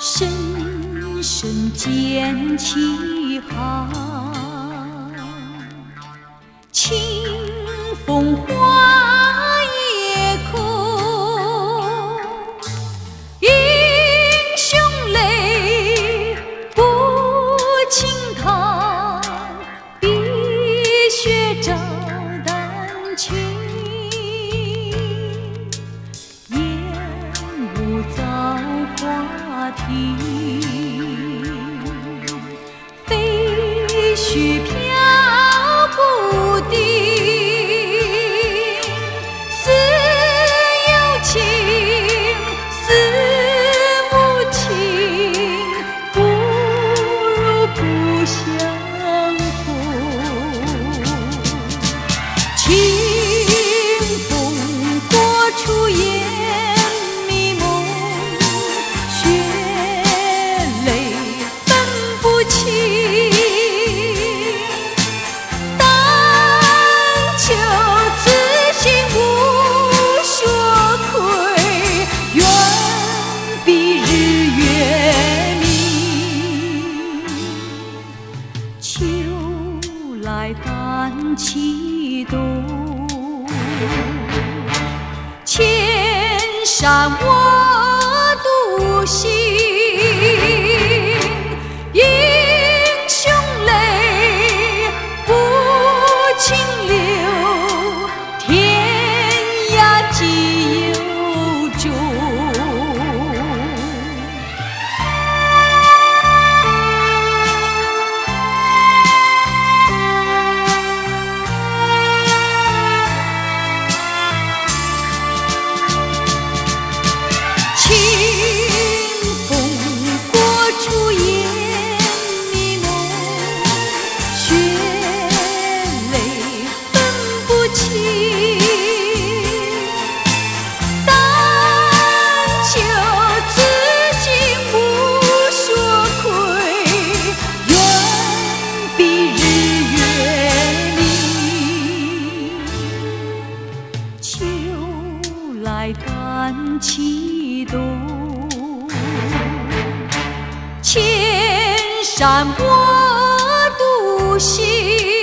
深深坚信听飞絮飘。在胆气中，千山万。百般嫉妒千山我独行